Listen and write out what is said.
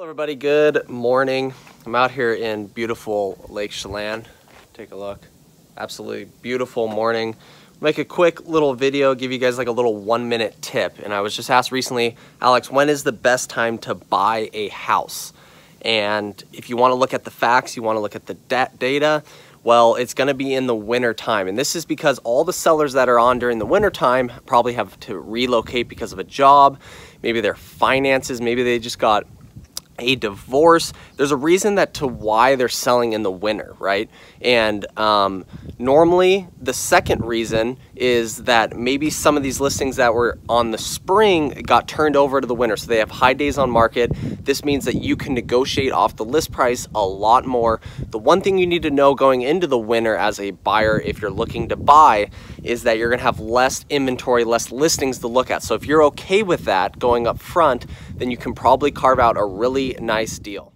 Hello everybody, good morning. I'm out here in beautiful Lake Chelan. Take a look. Absolutely beautiful morning. Make a quick little video, give you guys like a little one minute tip. And I was just asked recently, Alex, when is the best time to buy a house? And if you wanna look at the facts, you wanna look at the data, well, it's gonna be in the winter time. And this is because all the sellers that are on during the winter time probably have to relocate because of a job, maybe their finances, maybe they just got a divorce. There's a reason that to why they're selling in the winter, right? And um, normally the second reason is that maybe some of these listings that were on the spring got turned over to the winter. So they have high days on market. This means that you can negotiate off the list price a lot more. The one thing you need to know going into the winter as a buyer, if you're looking to buy, is that you're gonna have less inventory, less listings to look at. So if you're okay with that going up front, then you can probably carve out a really nice deal.